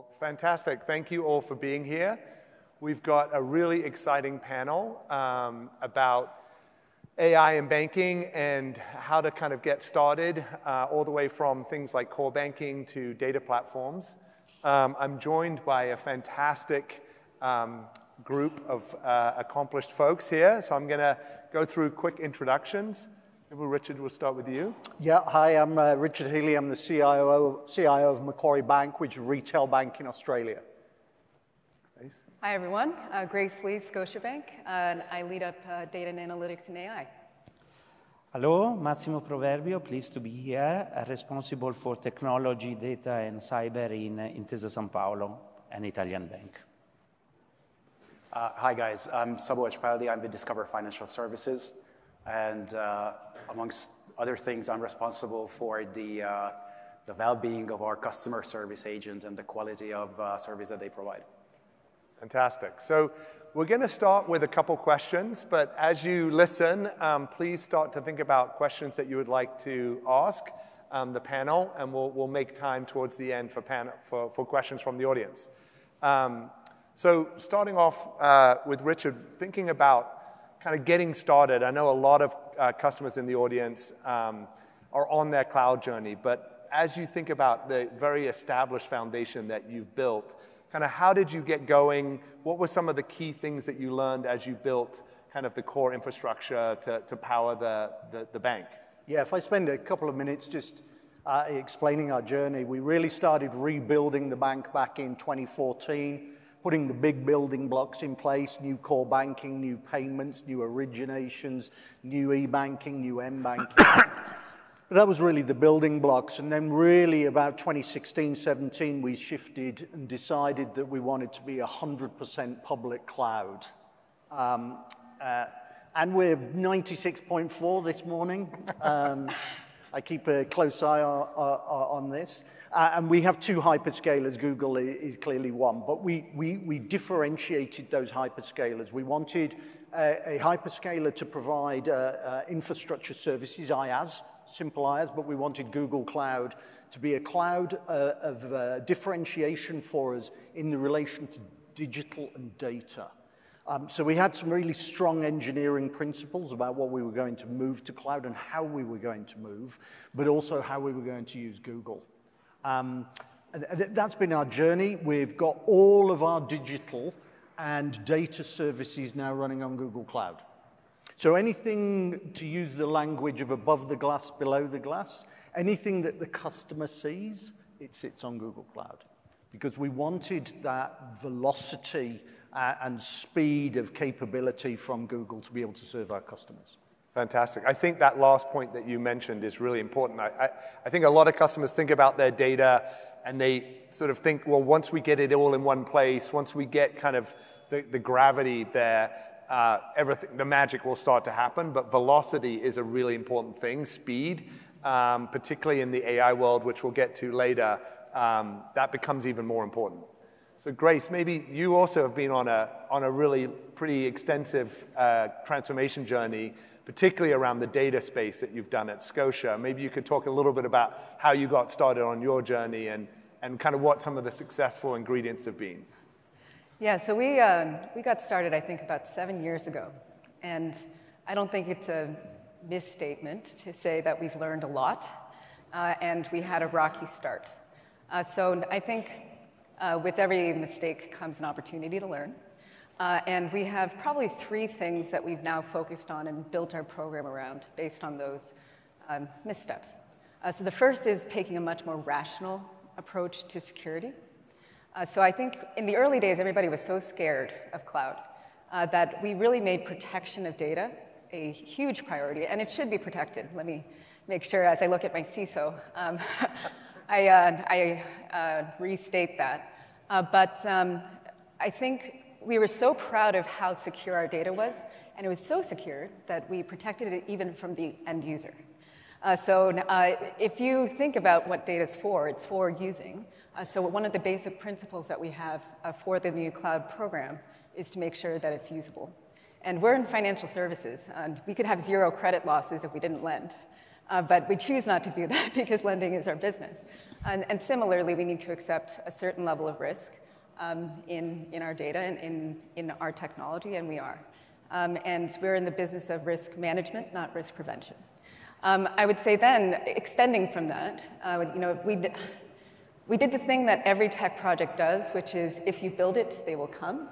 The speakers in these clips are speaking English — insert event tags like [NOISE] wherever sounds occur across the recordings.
Well, fantastic. Thank you all for being here. We've got a really exciting panel um, about AI and banking and how to kind of get started, uh, all the way from things like core banking to data platforms. Um, I'm joined by a fantastic um, group of uh, accomplished folks here, so I'm going to go through quick introductions. Maybe Richard, we'll start with you. Yeah, hi, I'm uh, Richard Heeley. I'm the CIO, CIO of Macquarie Bank, which is a retail bank in Australia. Grace. Hi, everyone. Uh, Grace Lee, Scotiabank, and I lead up uh, data and analytics and AI. Hello, Massimo Proverbio, pleased to be here, responsible for technology, data, and cyber in Intesa San Paolo, an Italian bank. Uh, hi, guys. I'm Sabo Echpaldi. I'm with Discover Financial Services. And uh, amongst other things, I'm responsible for the, uh, the well-being of our customer service agents and the quality of uh, service that they provide. Fantastic. So we're going to start with a couple questions, but as you listen, um, please start to think about questions that you would like to ask um, the panel, and we'll, we'll make time towards the end for, panel, for, for questions from the audience. Um, so starting off uh, with Richard, thinking about kind of getting started, I know a lot of uh, customers in the audience um, are on their cloud journey, but as you think about the very established foundation that you've built, kind of how did you get going? What were some of the key things that you learned as you built kind of the core infrastructure to, to power the, the, the bank? Yeah, if I spend a couple of minutes just uh, explaining our journey, we really started rebuilding the bank back in 2014 putting the big building blocks in place, new core banking, new payments, new originations, new e-banking, new m-banking. [COUGHS] that was really the building blocks. And then really about 2016, 17, we shifted and decided that we wanted to be 100% public cloud. Um, uh, and we're 96.4 this morning. Um, I keep a close eye on, on this. Uh, and we have two hyperscalers. Google is clearly one. But we, we, we differentiated those hyperscalers. We wanted a, a hyperscaler to provide uh, uh, infrastructure services, IaaS, simple IaaS, but we wanted Google Cloud to be a cloud uh, of uh, differentiation for us in the relation to digital and data. Um, so we had some really strong engineering principles about what we were going to move to cloud and how we were going to move, but also how we were going to use Google. Um, that's been our journey. We've got all of our digital and data services now running on Google Cloud. So anything, to use the language of above the glass, below the glass, anything that the customer sees, it sits on Google Cloud. Because we wanted that velocity uh, and speed of capability from Google to be able to serve our customers. Fantastic. I think that last point that you mentioned is really important. I, I, I, think a lot of customers think about their data and they sort of think, well, once we get it all in one place, once we get kind of the, the gravity there, uh, everything, the magic will start to happen. But velocity is a really important thing, speed, um, particularly in the AI world, which we'll get to later, um, that becomes even more important. So Grace, maybe you also have been on a, on a really pretty extensive uh, transformation journey particularly around the data space that you've done at Scotia. Maybe you could talk a little bit about how you got started on your journey and, and kind of what some of the successful ingredients have been. Yeah, so we, uh, we got started, I think, about seven years ago. And I don't think it's a misstatement to say that we've learned a lot, uh, and we had a rocky start. Uh, so I think uh, with every mistake comes an opportunity to learn. Uh, and we have probably three things that we've now focused on and built our program around based on those um, missteps. Uh, so the first is taking a much more rational approach to security. Uh, so I think in the early days, everybody was so scared of cloud uh, that we really made protection of data a huge priority, and it should be protected. Let me make sure as I look at my CISO, um, [LAUGHS] I, uh, I uh, restate that. but um, I think we were so proud of how secure our data was, and it was so secure that we protected it even from the end user. Uh, so uh, if you think about what data is for, it's for using. Uh, so one of the basic principles that we have uh, for the new cloud program is to make sure that it's usable. And we're in financial services, and we could have zero credit losses if we didn't lend. Uh, but we choose not to do that [LAUGHS] because lending is our business. And, and similarly, we need to accept a certain level of risk um, in, in our data and in, in our technology, and we are. Um, and we're in the business of risk management, not risk prevention. Um, I would say then, extending from that, uh, you know, we, we did the thing that every tech project does, which is if you build it, they will come.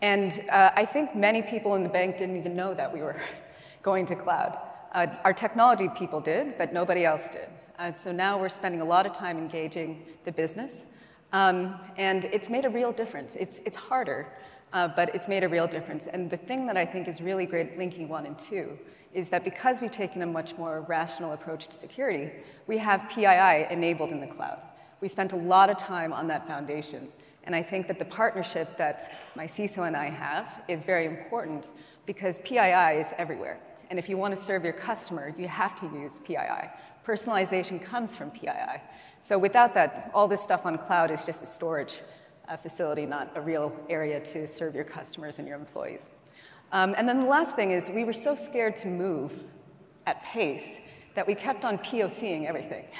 And uh, I think many people in the bank didn't even know that we were [LAUGHS] going to cloud. Uh, our technology people did, but nobody else did. Uh, so now we're spending a lot of time engaging the business. Um, and it's made a real difference. It's, it's harder, uh, but it's made a real difference. And the thing that I think is really great linking one and two is that because we've taken a much more rational approach to security, we have PII enabled in the cloud. We spent a lot of time on that foundation. And I think that the partnership that my CISO and I have is very important because PII is everywhere. And if you want to serve your customer, you have to use PII. Personalization comes from PII. So without that, all this stuff on cloud is just a storage uh, facility, not a real area to serve your customers and your employees. Um, and then the last thing is we were so scared to move at pace that we kept on POCing everything. [LAUGHS]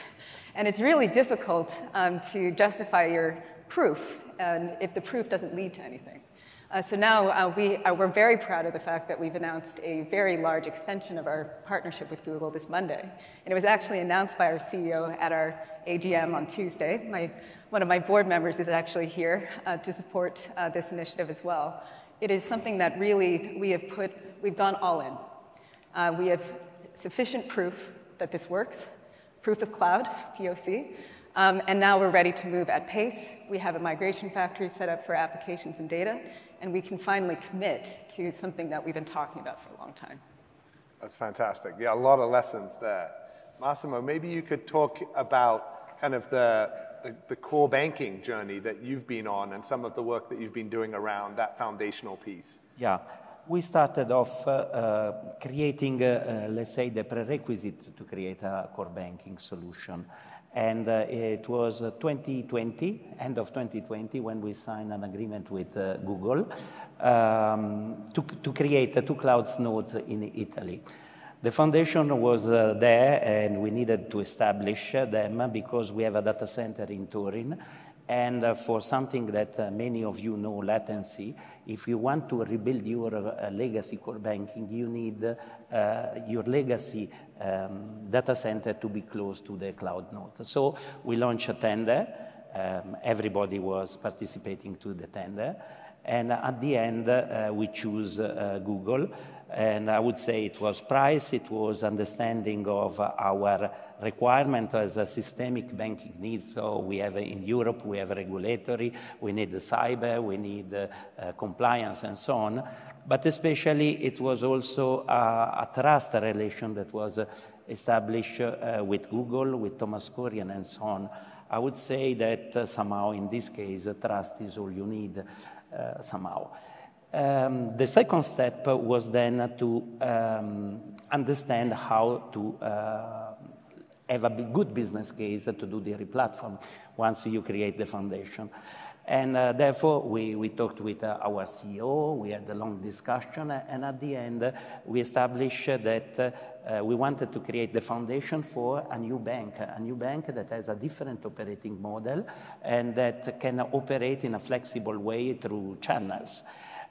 And it's really difficult um, to justify your proof and if the proof doesn't lead to anything. Uh, so now uh, we, uh, we're very proud of the fact that we've announced a very large extension of our partnership with Google this Monday. And it was actually announced by our CEO at our AGM on Tuesday. My, one of my board members is actually here uh, to support uh, this initiative as well. It is something that really we have put, we've gone all in. Uh, we have sufficient proof that this works, proof of cloud, POC, um, and now we're ready to move at pace. We have a migration factory set up for applications and data, and we can finally commit to something that we've been talking about for a long time. That's fantastic. Yeah, a lot of lessons there. Massimo, maybe you could talk about kind of the, the, the, core banking journey that you've been on and some of the work that you've been doing around that foundational piece. Yeah. We started off uh, uh, creating, uh, uh let's say, the prerequisite to create a core banking solution. And uh, it was 2020, uh, end of 2020, when we signed an agreement with uh, Google um, to, to create two cloud nodes in Italy. The foundation was uh, there, and we needed to establish them because we have a data center in Turin. And uh, for something that uh, many of you know, latency, if you want to rebuild your uh, legacy core banking, you need uh, your legacy um, data center to be close to the cloud node. So we launched a tender. Um, everybody was participating to the tender. And at the end, uh, we choose uh, Google. And I would say it was price, it was understanding of our requirement as a systemic banking needs. So we have in Europe, we have regulatory, we need cyber, we need uh, compliance and so on. But especially it was also a, a trust relation that was established uh, with Google, with Thomas Kurian and so on. I would say that uh, somehow in this case, trust is all you need somehow. Um, the second step was then to um, understand how to uh, have a good business case to do the replatform once you create the foundation. And uh, therefore, we, we talked with uh, our CEO, we had a long discussion, and at the end, uh, we established that uh, we wanted to create the foundation for a new bank, a new bank that has a different operating model and that can operate in a flexible way through channels.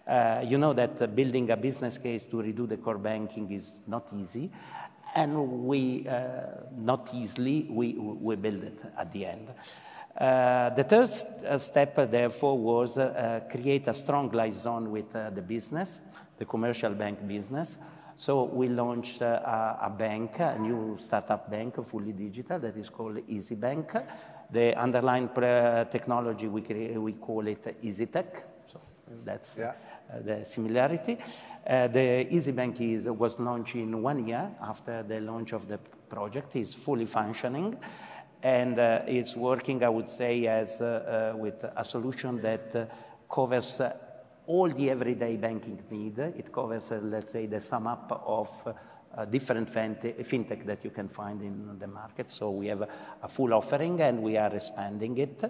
Uh, you know that building a business case to redo the core banking is not easy, and we, uh, not easily, we, we build it at the end. Uh, the third uh, step, uh, therefore, was uh, create a strong liaison with the business, the commercial bank business. So we launched a, a bank, a new startup bank, fully digital, that is called Isybank. The underlying technology, we, we call it Isytech. So that's yeah. Uh, the similarity. Uh, the Isybank is, was launched in one year after the launch of the project. It's fully functioning. And uh, it's working, I would say, as uh, uh, with a solution that uh, covers all the everyday banking need. It covers, let's say, the sum up of different fintech that you can find in the market. So we have a, a full offering and we are expanding it.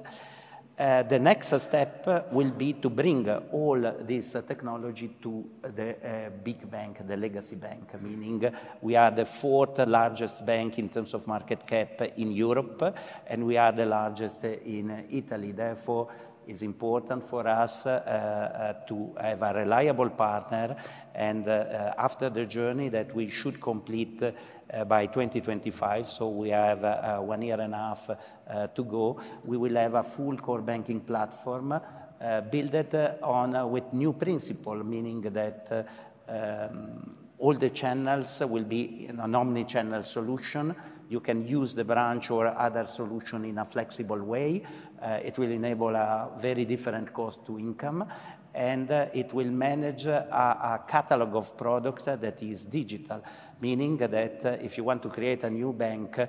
Uh, the next step will be to bring all this technology to the uh, big bank, the legacy bank, meaning we are the fourth largest bank in terms of market cap in Europe, and we are the largest in Italy. Therefore, it's important for us uh, uh, to have a reliable partner and uh, after the journey that we should complete by 2025, so we have one year and a half to go, we will have a full core banking platform built on with new principle, meaning that um, all the channels will be an omni-channel solution. You can use the branch or other solution in a flexible way. Uh, it will enable a very different cost to income, and uh, it will manage a, a, catalog of products that is digital, meaning that uh, if you want to create a new bank,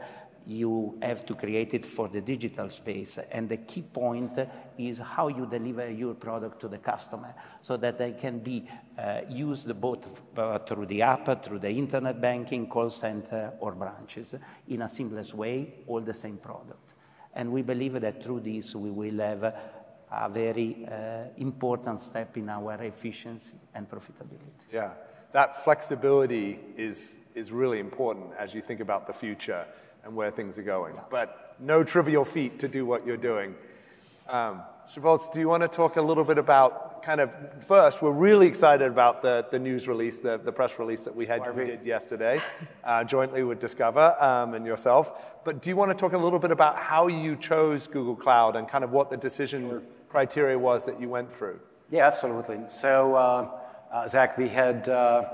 you have to create it for the digital space. And the key point is how you deliver your product to the customer so that they can be uh, used both uh, through the app, through the internet banking, call center, or branches in a seamless way, all the same product. And we believe that through this we will have a very uh, important step in our efficiency and profitability. Yeah, that flexibility is, is really important as you think about the future and where things are going. Yeah. But no trivial feat to do what you're doing. Um, do you want to talk a little bit about kind of first? We're really excited about the, the news release, the, the press release that we had we did yesterday, uh, jointly with Discover um, and yourself. But do you want to talk a little bit about how you chose Google Cloud and kind of what the decision sure. criteria was that you went through? Yeah, absolutely. So, uh, uh, Zac, we had uh,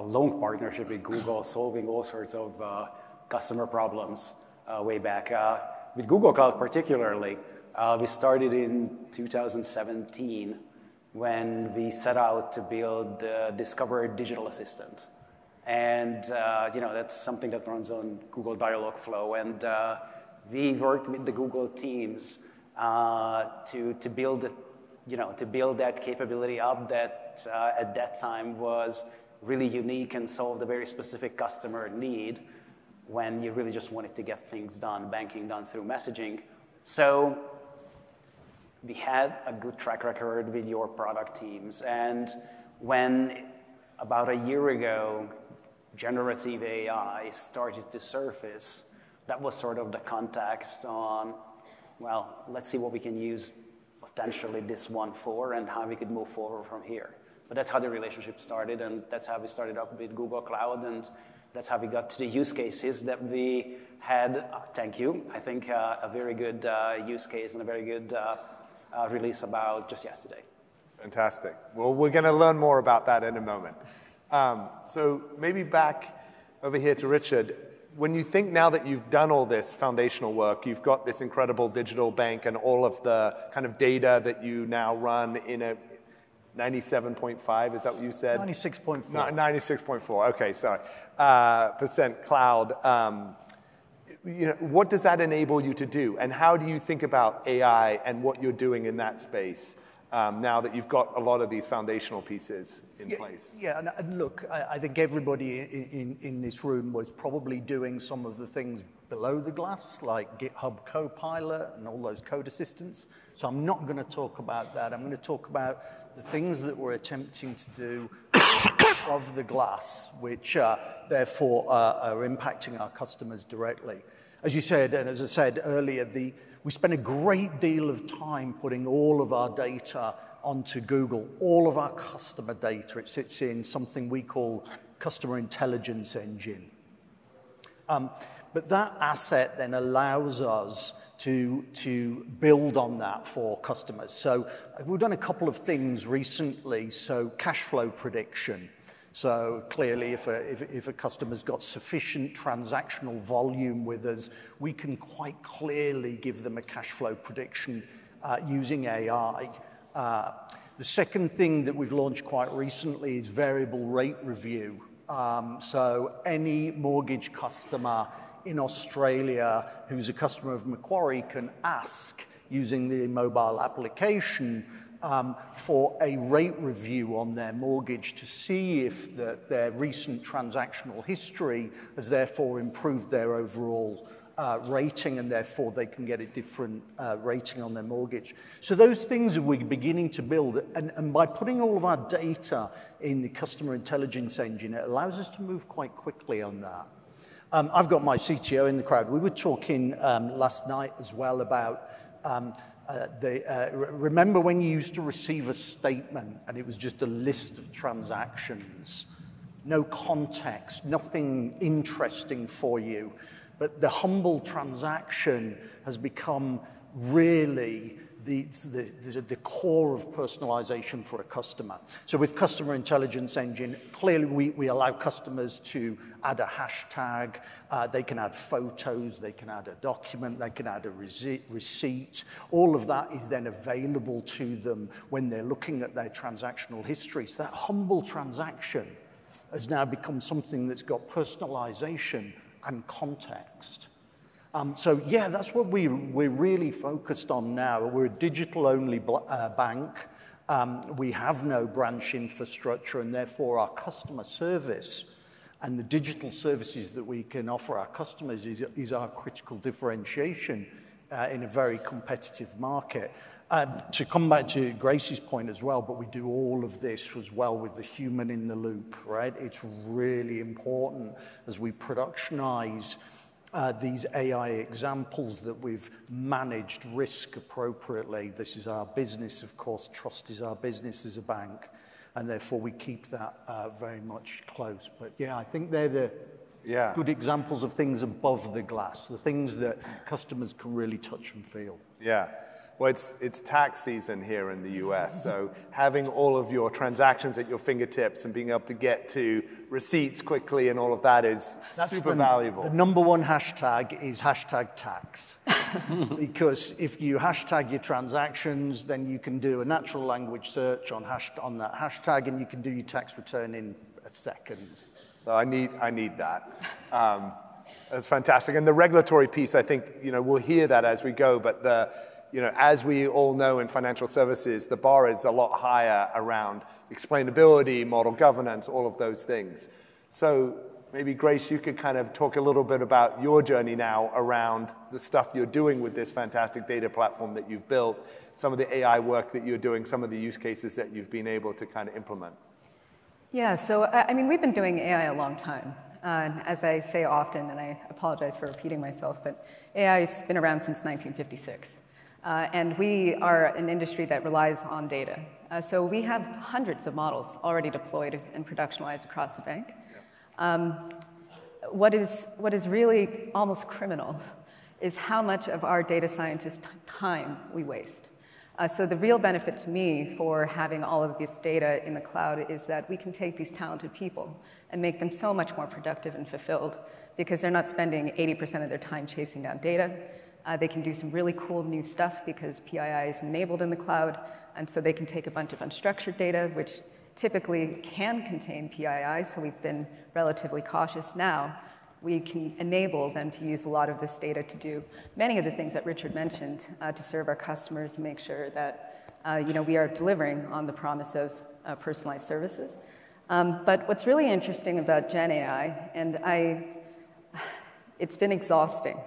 a long partnership with Google, solving all sorts of uh, customer problems uh, way back. Uh, with Google Cloud particularly, uh, we started in 2017 when we set out to build the Discover Digital Assistant. And uh, you know that's something that runs on Google Dialogflow. And uh, we worked with the Google teams uh, to, to build you know, to build that capability up that at that time was really unique and solved a very specific customer need when you really just wanted to get things done, banking done through messaging. So we had a good track record with your product teams. And when about a year ago, generative AI started to surface, that was sort of the context on, well, let's see what we can use potentially this one for and how we could move forward from here. But that's how the relationship started, and that's how we started up with Google Cloud. And that's how we got to the use cases that we had. Uh, thank you. I think uh, a very good uh, use case and a very good uh, uh, release about just yesterday. Fantastic. Well, we're going to learn more about that in a moment. Um, so maybe back over here to Richard. When you think now that you've done all this foundational work, you've got this incredible digital bank and all of the kind of data that you now run in a, 97.5, is that what you said? 96.4. 96.4, okay, sorry. Uh, percent cloud. Um, you know, what does that enable you to do? And how do you think about AI and what you're doing in that space um, now that you've got a lot of these foundational pieces in yeah, place? Yeah, and, and look, I, I, think everybody in, in, in this room was probably doing some of the things below the glass, like GitHub Copilot and all those code assistants. So I'm not going to talk about that. I'm going to talk about the things that we're attempting to do of the glass, which uh, therefore are impacting our customers directly. As you said, and as I said earlier, the, we spend a great deal of time putting all of our data onto Google, all of our customer data. It sits in something we call Customer Intelligence Engine. Um, but that asset then allows us to, to build on that for customers. So we've done a couple of things recently. So cash flow prediction. So clearly, if a, if, if a customer's got sufficient transactional volume with us, we can quite clearly give them a cash flow prediction uh, using AI. Uh, the second thing that we've launched quite recently is variable rate review. Um, so any mortgage customer in Australia who's a customer of Macquarie can ask using the mobile application um, for a rate review on their mortgage to see if the, their recent transactional history has therefore improved their overall uh, rating and therefore they can get a different uh, rating on their mortgage. So those things we're beginning to build. And, and by putting all of our data in the customer intelligence engine, it allows us to move quite quickly on that. Um, I've got my CTO in the crowd. We were talking um, last night as well about um, uh, the, uh, remember when you used to receive a statement and it was just a list of transactions, no context, nothing interesting for you. But the humble transaction has become really the, the, the, core of personalization for a customer. So with Customer Intelligence Engine, clearly we, we allow customers to add a hashtag, uh, they can add photos, they can add a document, they can add a receipt. All of that is then available to them when they're looking at their transactional history. So that humble transaction has now become something that's got personalization and context. Um, so yeah, that's what we, we're really focused on now. We're a digital-only uh, bank. Um, we have no branch infrastructure, and therefore our customer service and the digital services that we can offer our customers is, is our critical differentiation uh, in a very competitive market. Uh, to come back to Grace's point as well, but we do all of this as well with the human in the loop, right? It's really important as we productionize uh, these AI examples that we've managed risk appropriately. This is our business, of course. Trust is our business as a bank, and therefore we keep that uh, very much close. But yeah, I think they're the yeah. good examples of things above the glass, the things that customers can really touch and feel. Yeah. Well, it's, it's tax season here in the US, so having all of your transactions at your fingertips and being able to get to receipts quickly and all of that is That's super the, valuable. The number one hashtag is hashtag tax. [LAUGHS] because if you hashtag your transactions, then you can do a natural language search on, hash, on that hashtag and you can do your tax return in seconds. So I need, I need that. Um, that's fantastic. And the regulatory piece, I think, you know, we'll hear that as we go, but the, you know, as we all know in financial services, the bar is a lot higher around explainability, model governance, all of those things. So maybe Grace, you could kind of talk a little bit about your journey now around the stuff you're doing with this fantastic data platform that you've built, some of the AI work that you're doing, some of the use cases that you've been able to kind of implement. Yeah, so I mean, we've been doing AI a long time. Uh, as I say often, and I apologize for repeating myself, but AI has been around since 1956. Uh, and we are an industry that relies on data. Uh, so we have hundreds of models already deployed and productionalized across the bank. Um, what, is, what is really almost criminal is how much of our data scientist time we waste. Uh, so the real benefit to me for having all of this data in the cloud is that we can take these talented people and make them so much more productive and fulfilled because they're not spending 80% of their time chasing down data. Uh, they can do some really cool new stuff because PII is enabled in the cloud, and so they can take a bunch of unstructured data, which typically can contain PII, so we've been relatively cautious now. We can enable them to use a lot of this data to do many of the things that Richard mentioned uh, to serve our customers and make sure that uh, you know, we are delivering on the promise of uh, personalized services. Um, but what's really interesting about Gen AI, and I, it's been exhausting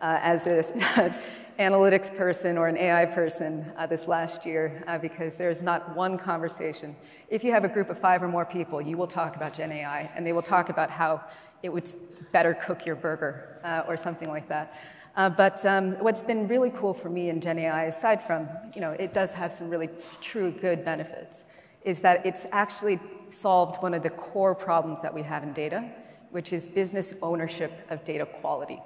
as an [LAUGHS] analytics person or an AI person uh, this last year uh, because there's not one conversation. If you have a group of five or more people, you will talk about Gen AI and they will talk about how it would better cook your burger uh, or something like that. Uh, but um, what's been really cool for me in Gen AI, aside from, you know, it does have some really true good benefits, is that it's actually solved one of the core problems that we have in data, which is business ownership of data quality.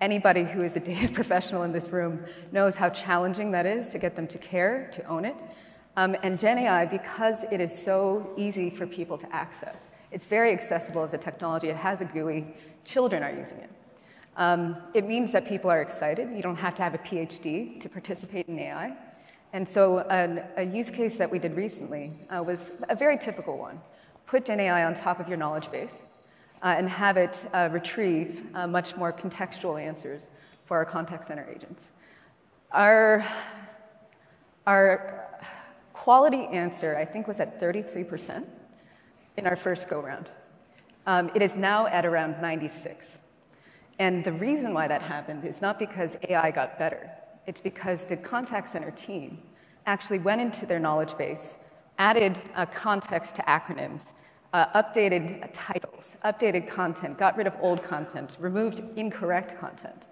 Anybody who is a data [LAUGHS] professional in this room knows how challenging that is to get them to care, to own it. Um, and GenAI, because it is so easy for people to access, it's very accessible as a technology. It has a GUI. Children are using it. Um, it means that people are excited. You don't have to have a PhD to participate in AI. And so an, a use case that we did recently uh, was a very typical one. Put GenAI on top of your knowledge base uh, and have it uh, retrieve uh, much more contextual answers for our contact center agents. Our, our quality answer, I think, was at 33% in our first go round. Um, it is now at around 96. And the reason why that happened is not because AI got better, it's because the contact center team actually went into their knowledge base, added a context to acronyms, uh, updated titles, updated content, got rid of old content, removed incorrect content.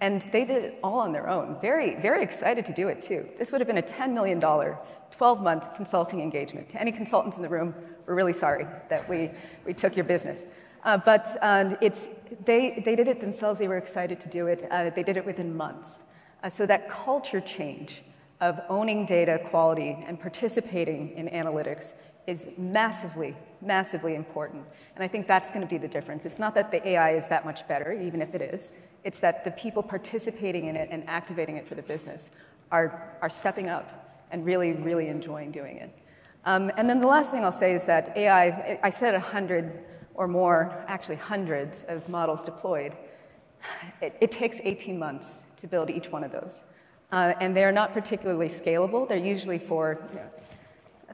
And they did it all on their own. Very, very excited to do it too. This would have been a $10 million, 12 month consulting engagement. To any consultants in the room, we're really sorry that we, we took your business. Uh, but uh, it's, they, they did it themselves, they were excited to do it. Uh, they did it within months. Uh, so that culture change of owning data quality and participating in analytics is massively, massively important. And I think that's going to be the difference. It's not that the AI is that much better, even if it is. It's that the people participating in it and activating it for the business are, are stepping up and really, really enjoying doing it. Um, and then the last thing I'll say is that AI, I said 100 or more, actually hundreds of models deployed. It, it takes 18 months to build each one of those. Uh, and they're not particularly scalable. They're usually for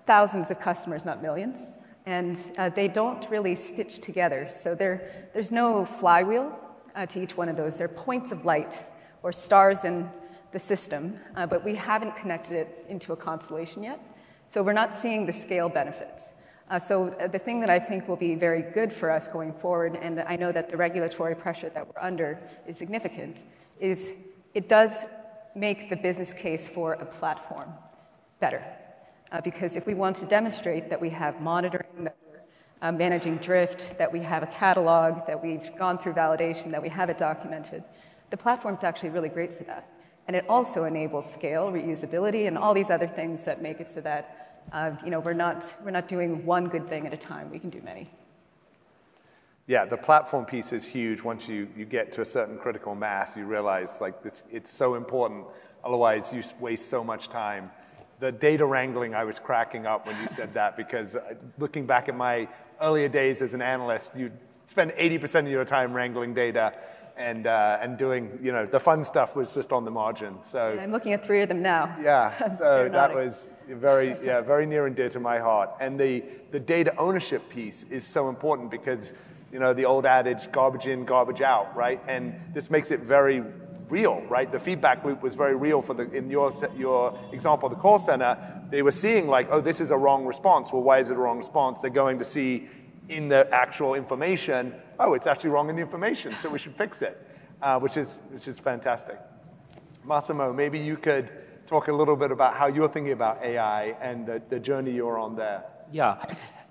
thousands of customers, not millions. And uh, they don't really stitch together. So there's no flywheel uh, to each one of those. They're points of light or stars in the system, uh, but we haven't connected it into a constellation yet. So we're not seeing the scale benefits. Uh, so uh, the thing that I think will be very good for us going forward, and I know that the regulatory pressure that we're under is significant, is it does make the business case for a platform better. Uh, because if we want to demonstrate that we have monitoring, that we're uh, managing drift, that we have a catalog, that we've gone through validation, that we have it documented, the platform's actually really great for that. And it also enables scale, reusability, and all these other things that make it so that uh, you know, we're, not, we're not doing one good thing at a time. We can do many. Yeah, the platform piece is huge. Once you, you get to a certain critical mass, you realize like it's, it's so important. Otherwise, you waste so much time the data wrangling, I was cracking up when you said that because uh, looking back at my earlier days as an analyst, you spend 80% of your time wrangling data and, uh, and doing, you know, the fun stuff was just on the margin. So and I'm looking at three of them now. Yeah, [LAUGHS] so that was very, yeah, very near and dear to my heart. And the, the data ownership piece is so important because, you know, the old adage, garbage in, garbage out, right? And this makes it very real, right? The feedback loop was very real for the, in your, your example, the call center, they were seeing like, oh, this is a wrong response. Well, why is it a wrong response? They're going to see in the actual information, oh, it's actually wrong in the information, so we should fix it, uh, which, is, which is fantastic. Massimo, maybe you could talk a little bit about how you're thinking about AI and the, the journey you're on there. Yeah.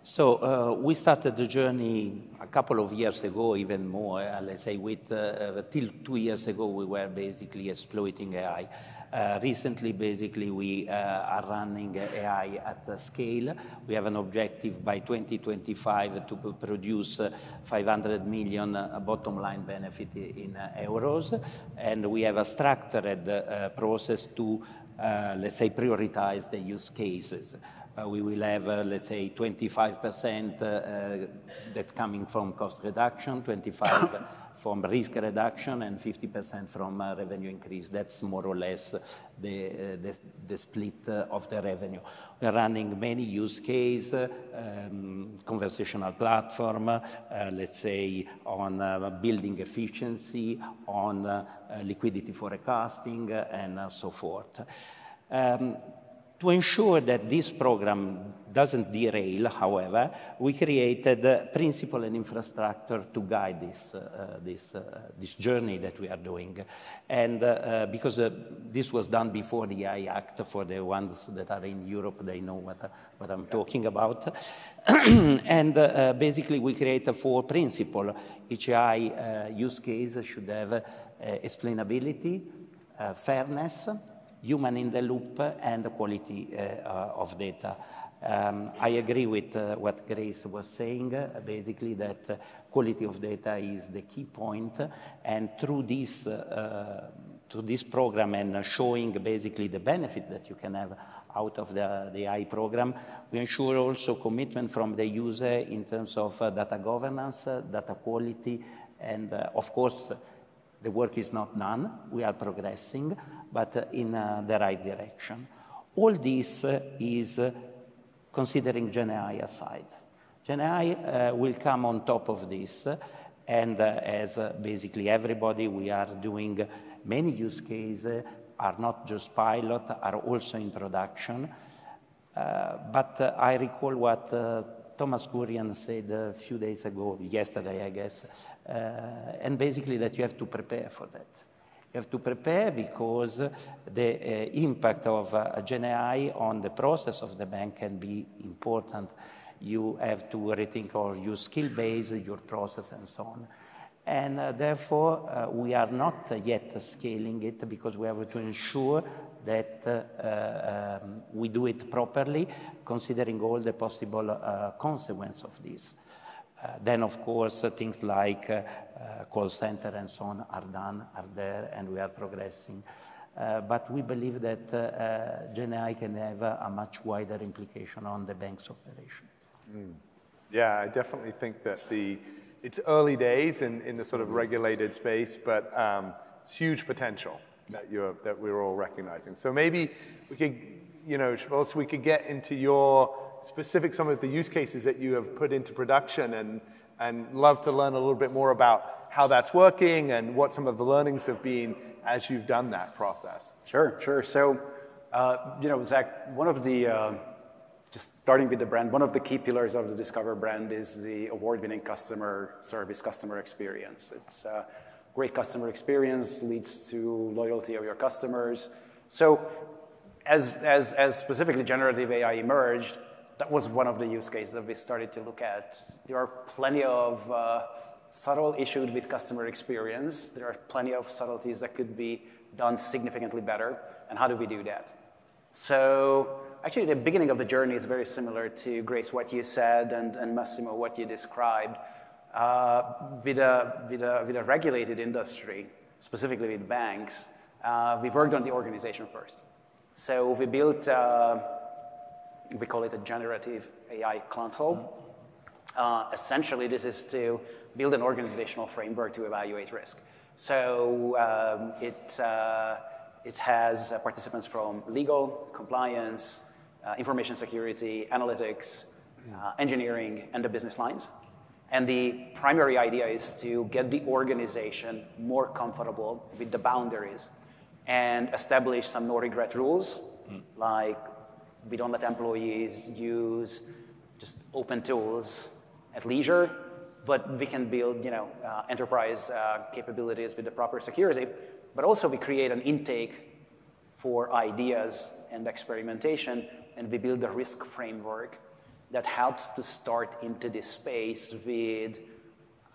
So uh, we started the journey a couple of years ago, even more. Uh, let's say, with uh, till two years ago, we were basically exploiting AI. Uh, recently, basically, we uh, are running AI at scale. We have an objective by 2025 to produce uh, 500 million bottom line benefit in euros, and we have a structured process to, let's say, prioritize the use cases. Uh, we will have, uh, let's say, 25% uh, that coming from cost reduction, 25 [COUGHS] from risk reduction, and 50% from uh, revenue increase. That's more or less the, uh, the, the, split uh, of the revenue. We're running many use cases, um, conversational platform, let's say, on building efficiency, on liquidity forecasting, and so forth. Um, to ensure that this program doesn't derail, however, we created a principle and infrastructure to guide this, uh, this, uh, this journey that we are doing. And uh, uh because uh, this was done before the AI Act, for the ones that are in Europe, they know what, what I'm talking about. [CLEARS THROAT] and basically, we created four principles. Each AI use case should have explainability, fairness, human in the loop and the quality uh, uh, of data. Um, I agree with uh, what Grace was saying, uh, basically that uh, quality of data is the key point. and through this, uh, through this program and showing basically the benefit that you can have out of the, the AI program, we ensure also commitment from the user in terms of data governance, data quality, and of course, the work is not done. We are progressing, but in uh, the right direction. All this uh, is uh, considering GenAI aside. GenAI will come on top of this, And uh, as uh, basically everybody, we are doing many use cases, are not just pilot, are also in production. Uh, but uh, I recall what uh, Thomas Kurian said a few days ago, yesterday, I guess, uh, and basically that you have to prepare for that. You have to prepare because the uh, impact of uh, Gen AI on the process of the bank can be important. You have to rethink or your skill base, your process, and so on. And therefore, we are not yet scaling it because we have to ensure that uh, um, we do it properly, considering all the possible uh, consequences of this. Uh, then, of course, uh, things like call center and so on are done, are there, and we are progressing. but we believe that uh, Gen AI can have a, a, much wider implication on the bank's operation. Mm. Yeah, I definitely think that the it's early days in, in the sort of regulated space, but um, it's huge potential that you're that we're all recognizing. So maybe we could, you know, also we could get into your specific some of the use cases that you have put into production and and love to learn a little bit more about how that's working and what some of the learnings have been as you've done that process. Sure, sure. So, uh, you know, Zac, one of the uh, just starting with the brand, one of the key pillars of the Discover brand is the award-winning customer service, customer experience. It's uh, great customer experience leads to loyalty of your customers. So as, as, as specifically generative AI emerged, that was one of the use cases that we started to look at. There are plenty of uh, subtle issues with customer experience. There are plenty of subtleties that could be done significantly better. And how do we do that? So actually, the beginning of the journey is very similar to Grace, what you said, and, and Massimo, what you described. Uh, with, a, with, a, with a regulated industry, specifically with banks, uh, we worked on the organization first. So we built, uh, we call it a generative AI console. Uh, essentially, this is to build an organizational framework to evaluate risk. So um, it, uh, it has uh, participants from legal, compliance, information security, analytics, engineering, and the business lines. And the primary idea is to get the organization more comfortable with the boundaries and establish some no regret rules, mm. like we don't let employees use just open tools at leisure, but we can build you know, uh, enterprise uh, capabilities with the proper security. But also, we create an intake for ideas and experimentation, and we build a risk framework that helps to start into this space with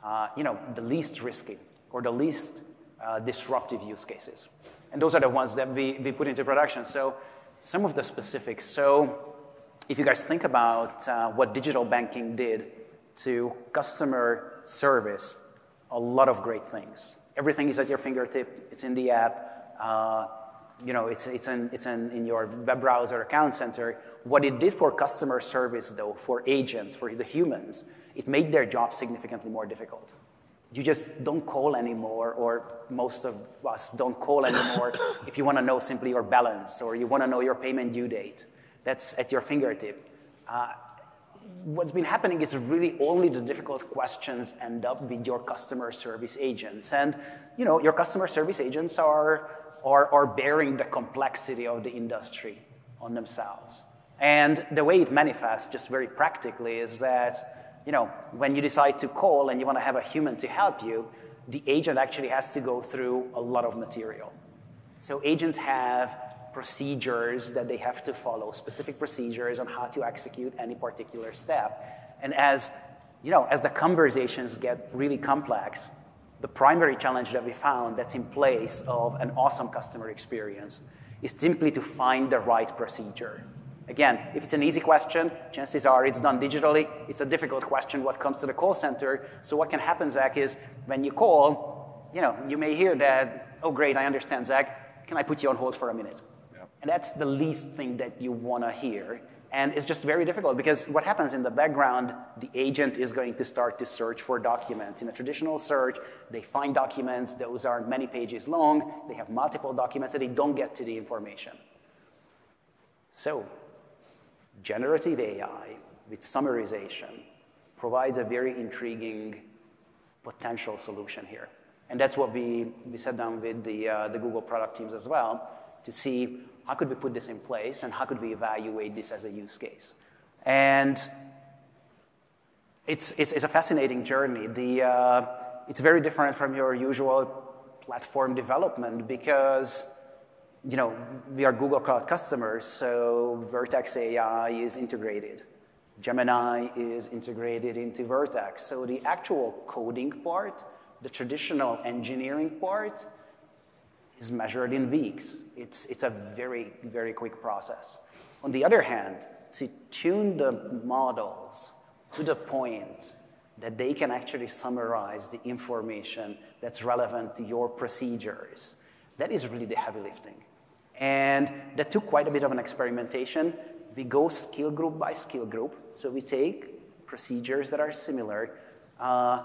uh, you know, the least risky or the least uh, disruptive use cases. And those are the ones that we, we put into production. So some of the specifics. So if you guys think about uh, what digital banking did to customer service, a lot of great things. Everything is at your fingertip. It's in the app. You know, it's, it's, in, it's in, in your web browser account center. What it did for customer service, though, for agents, for the humans, it made their job significantly more difficult. You just don't call anymore, or most of us don't call anymore [COUGHS] if you want to know simply your balance or you want to know your payment due date. That's at your fingertip. Uh, what's been happening is really only the difficult questions end up with your customer service agents. And you know, your customer service agents are are, are bearing the complexity of the industry on themselves. And the way it manifests, just very practically, is that you know, when you decide to call and you want to have a human to help you, the agent actually has to go through a lot of material. So agents have procedures that they have to follow, specific procedures on how to execute any particular step. And as you know, as the conversations get really complex, the primary challenge that we found that's in place of an awesome customer experience is simply to find the right procedure. Again, if it's an easy question, chances are it's done digitally. It's a difficult question what comes to the call center. So what can happen, Zac, is when you call, you know, you may hear that, oh great, I understand, Zac, can I put you on hold for a minute? And that's the least thing that you want to hear. And it's just very difficult because what happens in the background, the agent is going to start to search for documents. In a traditional search, they find documents, those are many pages long, they have multiple documents, and they don't get to the information. So, generative AI with summarization provides a very intriguing potential solution here. And that's what we, we sat down with the, uh, the Google product teams as well to see how could we put this in place and how could we evaluate this as a use case. And it's, it's, it's a fascinating journey. The, uh, it's very different from your usual platform development because you know, we are Google Cloud customers, so Vertex AI is integrated. Gemini is integrated into Vertex. So the actual coding part, the traditional engineering part, is measured in weeks. It's, it's a very, very quick process. On the other hand, to tune the models to the point that they can actually summarize the information that's relevant to your procedures, that is really the heavy lifting. And that took quite a bit of an experimentation. We go skill group by skill group. So we take procedures that are similar. Uh,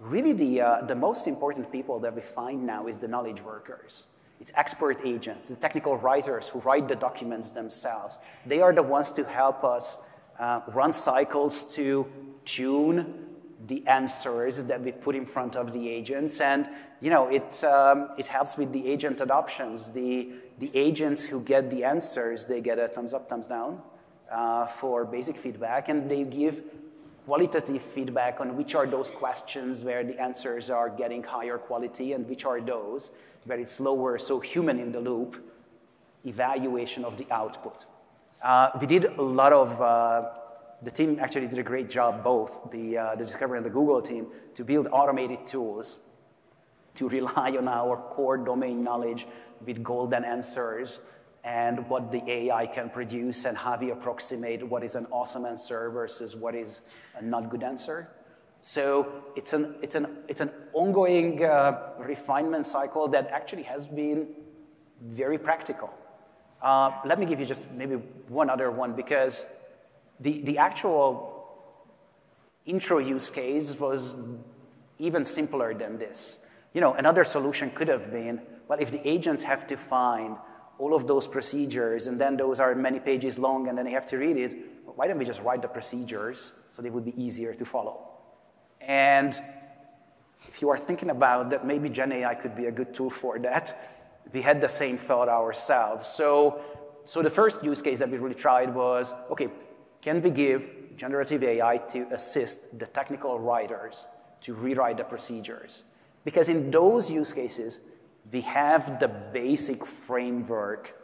really, the, uh, the most important people that we find now is the knowledge workers. It's expert agents, the technical writers who write the documents themselves. They are the ones to help us uh, run cycles to tune the answers that we put in front of the agents. And, you know, it, um, it helps with the agent adoptions. The, the agents who get the answers, they get a thumbs up, thumbs down uh, for basic feedback, and they give qualitative feedback on which are those questions where the answers are getting higher quality and which are those where it's lower, so human in the loop evaluation of the output. Uh, we did a lot of, uh, the team actually did a great job, both the, uh, the Discover and the Google team, to build automated tools to rely on our core domain knowledge with golden answers and what the AI can produce and how we approximate what is an awesome answer versus what is a not good answer. So it's an, it's an, it's an ongoing uh, refinement cycle that actually has been very practical. Uh, let me give you just maybe one other one because the, the actual intro use case was even simpler than this. You know, another solution could have been, well, if the agents have to find all of those procedures and then those are many pages long and then they have to read it, why don't we just write the procedures so they would be easier to follow? And if you are thinking about that, maybe Gen AI could be a good tool for that. We had the same thought ourselves. So, so the first use case that we really tried was, okay, can we give generative AI to assist the technical writers to rewrite the procedures? Because in those use cases, we have the basic framework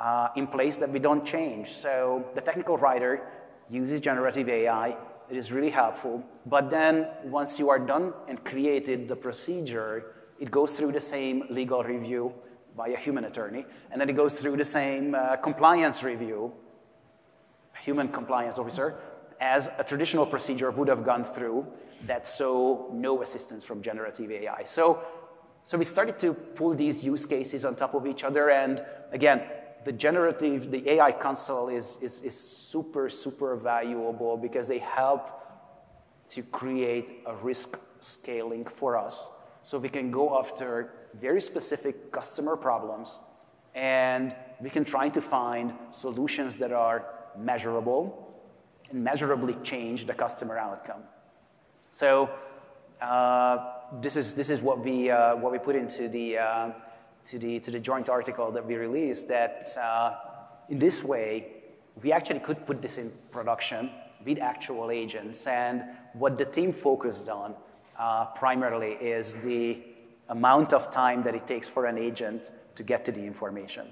uh, in place that we don't change. So the technical writer uses generative AI. It is really helpful. But then once you are done and created the procedure, it goes through the same legal review by a human attorney, and then it goes through the same uh, compliance review, human compliance officer, as a traditional procedure would have gone through that so no assistance from generative AI. So, so we started to pull these use cases on top of each other. And again, the generative, the AI console is, is, is super, super valuable because they help to create a risk scaling for us. So we can go after very specific customer problems and we can try to find solutions that are measurable and measurably change the customer outcome. So uh, this, is, this is what we, uh, what we put into the, uh, to, the, to the joint article that we released, that uh, in this way, we actually could put this in production with actual agents. And what the team focused on uh, primarily is the amount of time that it takes for an agent to get to the information.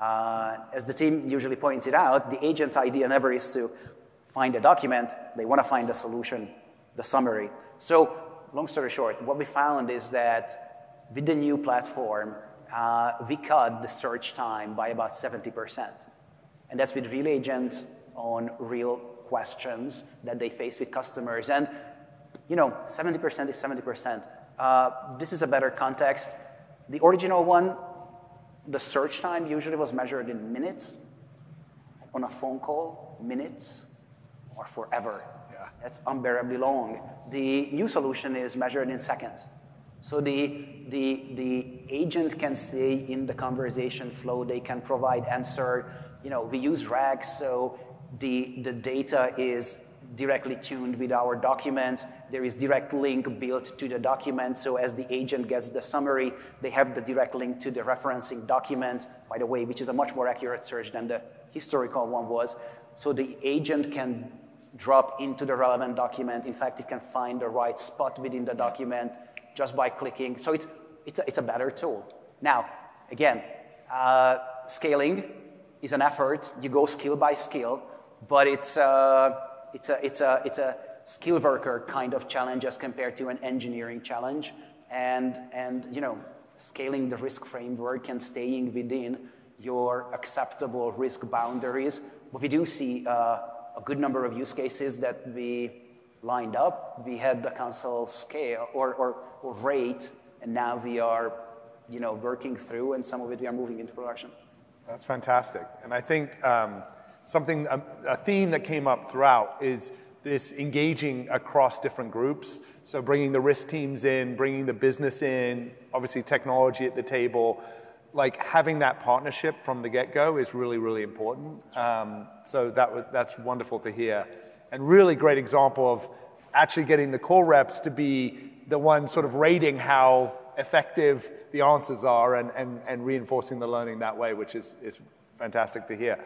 Uh, as the team usually points it out, the agent's idea never is to find a document, they want to find a solution the summary. So long story short, what we found is that with the new platform, uh, we cut the search time by about 70%. And that's with real agents on real questions that they face with customers. And, you know, 70% is 70%. Uh, this is a better context. The original one, the search time usually was measured in minutes. On a phone call, minutes, or forever. That's unbearably long. The new solution is measured in seconds. So the, the, the agent can stay in the conversation flow. They can provide answer. You know, we use RAG, so the, the data is directly tuned with our documents. There is direct link built to the document. So as the agent gets the summary, they have the direct link to the referencing document, by the way, which is a much more accurate search than the historical one was. So the agent can drop into the relevant document. In fact, it can find the right spot within the document just by clicking. So it's, it's, a, it's a better tool. Now, again, uh, scaling is an effort. You go skill by skill, but it's, uh, it's, a, it's, a, it's a skill worker kind of challenge as compared to an engineering challenge. And, and you know, scaling the risk framework and staying within your acceptable risk boundaries. But we do see uh, a good number of use cases that we lined up. We had the console scale or, or, or rate, and now we are you know, working through, and some of it we are moving into production. That's fantastic. And I think um, something, a, a, theme that came up throughout is this engaging across different groups. So bringing the risk teams in, bringing the business in, obviously technology at the table. Like having that partnership from the get-go is really, really important. Um, so that that's wonderful to hear. And really great example of actually getting the core reps to be the one sort of rating how effective the answers are and, and, and reinforcing the learning that way, which is, is fantastic to hear.